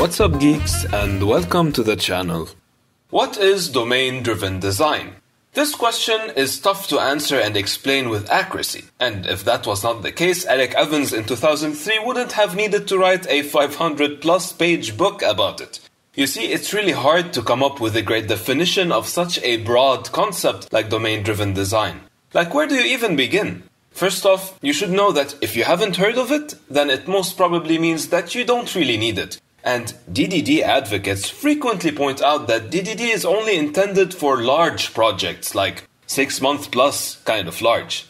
What's up, geeks, and welcome to the channel. What is domain driven design? This question is tough to answer and explain with accuracy, and if that was not the case, Eric Evans in 2003 wouldn't have needed to write a 500 plus page book about it. You see, it's really hard to come up with a great definition of such a broad concept like domain driven design. Like, where do you even begin? First off, you should know that if you haven't heard of it, then it most probably means that you don't really need it. And DDD advocates frequently point out that DDD is only intended for large projects, like 6 month plus kind of large.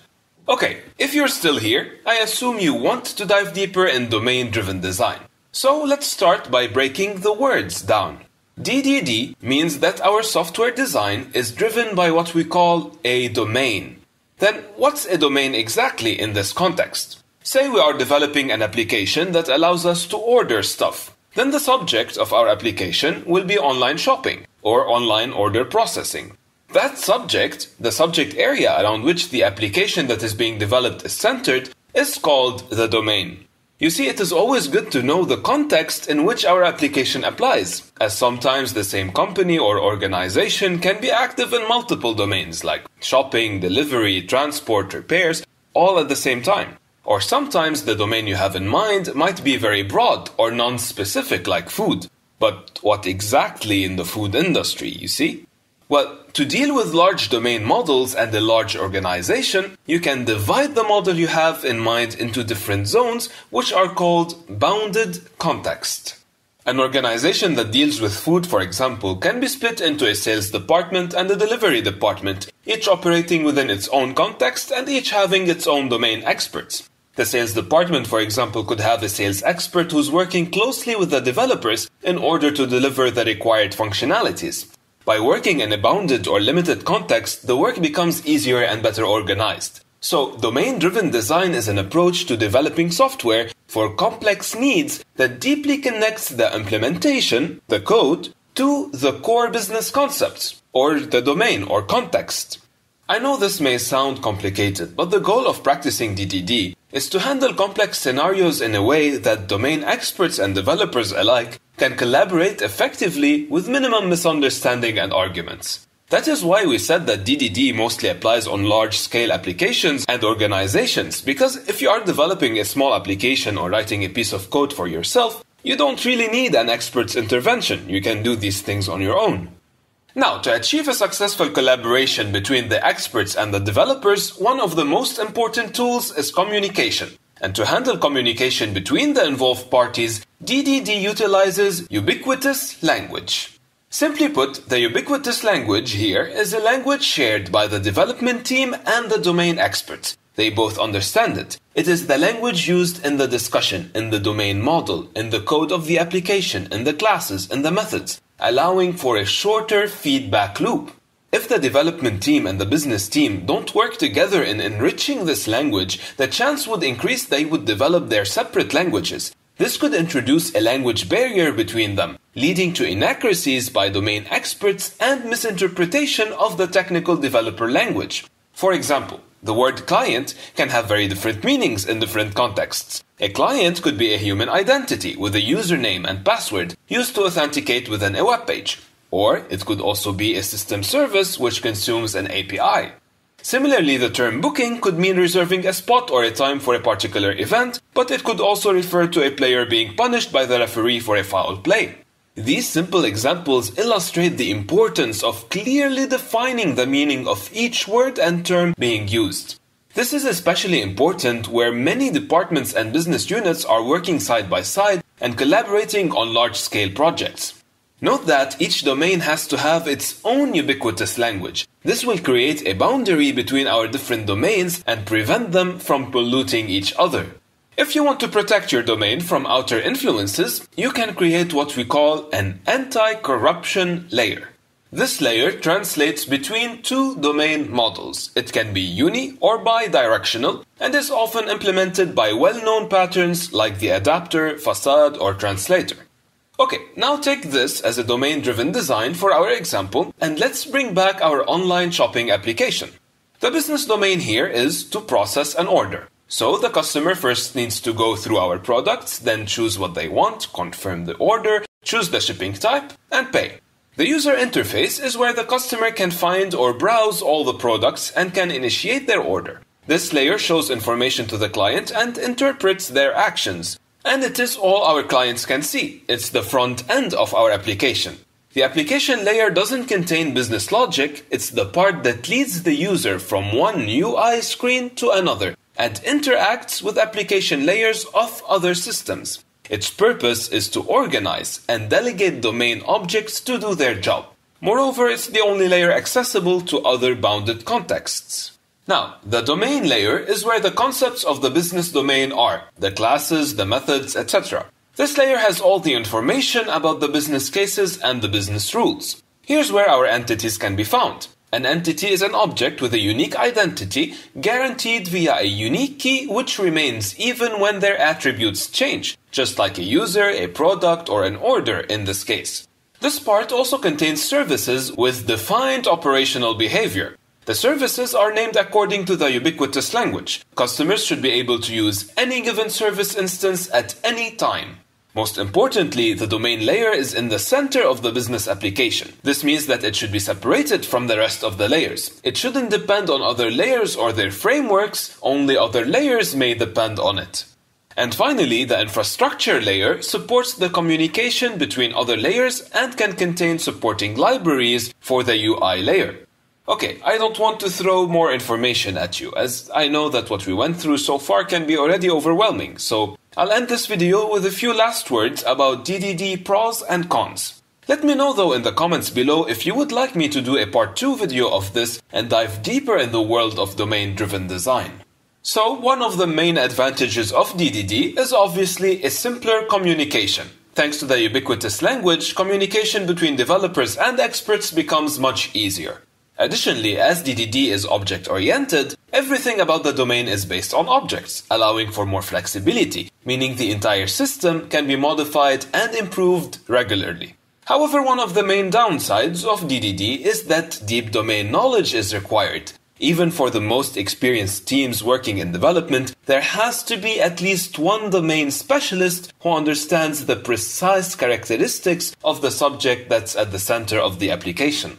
Okay, if you're still here, I assume you want to dive deeper in domain driven design. So let's start by breaking the words down. DDD means that our software design is driven by what we call a domain. Then, what's a domain exactly in this context? Say we are developing an application that allows us to order stuff. Then the subject of our application will be online shopping or online order processing. That subject, the subject area around which the application that is being developed is centered, is called the domain. You see, it is always good to know the context in which our application applies, as sometimes the same company or organization can be active in multiple domains like shopping, delivery, transport, repairs, all at the same time. Or sometimes the domain you have in mind might be very broad or non specific, like food. But what exactly in the food industry, you see? Well, to deal with large domain models and a large organization, you can divide the model you have in mind into different zones, which are called bounded context. An organization that deals with food, for example, can be split into a sales department and a delivery department, each operating within its own context and each having its own domain experts. The sales department, for example, could have a sales expert who's working closely with the developers in order to deliver the required functionalities. By working in a bounded or limited context, the work becomes easier and better organized. So, domain driven design is an approach to developing software for complex needs that deeply connects the implementation, the code, to the core business concepts, or the domain or context. I know this may sound complicated, but the goal of practicing DDD is to handle complex scenarios in a way that domain experts and developers alike can collaborate effectively with minimum misunderstanding and arguments. That is why we said that DDD mostly applies on large scale applications and organizations, because if you are developing a small application or writing a piece of code for yourself, you don't really need an expert's intervention. You can do these things on your own. Now, to achieve a successful collaboration between the experts and the developers, one of the most important tools is communication. And to handle communication between the involved parties, DDD utilizes ubiquitous language. Simply put, the ubiquitous language here is a language shared by the development team and the domain experts. They both understand it. It is the language used in the discussion, in the domain model, in the code of the application, in the classes, in the methods allowing for a shorter feedback loop. If the development team and the business team don't work together in enriching this language, the chance would increase they would develop their separate languages. This could introduce a language barrier between them, leading to inaccuracies by domain experts and misinterpretation of the technical developer language. For example, the word client can have very different meanings in different contexts. A client could be a human identity with a username and password used to authenticate within a web page. Or it could also be a system service which consumes an API. Similarly, the term booking could mean reserving a spot or a time for a particular event, but it could also refer to a player being punished by the referee for a foul play. These simple examples illustrate the importance of clearly defining the meaning of each word and term being used. This is especially important where many departments and business units are working side by side and collaborating on large scale projects. Note that each domain has to have its own ubiquitous language. This will create a boundary between our different domains and prevent them from polluting each other. If you want to protect your domain from outer influences, you can create what we call an anti-corruption layer. This layer translates between two domain models. It can be uni or bidirectional and is often implemented by well-known patterns like the adapter, facade, or translator. Okay, now take this as a domain-driven design for our example and let's bring back our online shopping application. The business domain here is to process an order. So the customer first needs to go through our products, then choose what they want, confirm the order, choose the shipping type, and pay. The user interface is where the customer can find or browse all the products and can initiate their order. This layer shows information to the client and interprets their actions. And it is all our clients can see. It's the front end of our application. The application layer doesn't contain business logic, it's the part that leads the user from one UI screen to another and interacts with application layers of other systems. Its purpose is to organize and delegate domain objects to do their job. Moreover, it's the only layer accessible to other bounded contexts. Now, the domain layer is where the concepts of the business domain are, the classes, the methods, etc. This layer has all the information about the business cases and the business rules. Here's where our entities can be found. An entity is an object with a unique identity guaranteed via a unique key which remains even when their attributes change, just like a user, a product, or an order in this case. This part also contains services with defined operational behavior. The services are named according to the ubiquitous language. Customers should be able to use any given service instance at any time. Most importantly, the domain layer is in the center of the business application. This means that it should be separated from the rest of the layers. It shouldn't depend on other layers or their frameworks, only other layers may depend on it. And finally, the infrastructure layer supports the communication between other layers and can contain supporting libraries for the UI layer. Okay, I don't want to throw more information at you, as I know that what we went through so far can be already overwhelming, so I'll end this video with a few last words about DDD pros and cons. Let me know though in the comments below if you would like me to do a part 2 video of this and dive deeper in the world of domain-driven design. So, one of the main advantages of DDD is obviously a simpler communication. Thanks to the ubiquitous language, communication between developers and experts becomes much easier. Additionally, as DDD is object-oriented, everything about the domain is based on objects, allowing for more flexibility, meaning the entire system can be modified and improved regularly. However, one of the main downsides of DDD is that deep domain knowledge is required. Even for the most experienced teams working in development, there has to be at least one domain specialist who understands the precise characteristics of the subject that's at the center of the application.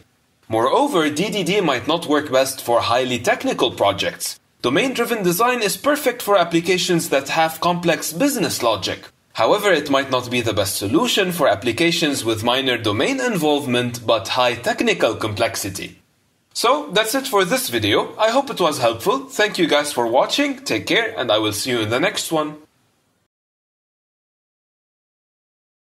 Moreover, DDD might not work best for highly technical projects. Domain-driven design is perfect for applications that have complex business logic. However, it might not be the best solution for applications with minor domain involvement but high technical complexity. So, that's it for this video. I hope it was helpful. Thank you guys for watching, take care, and I will see you in the next one.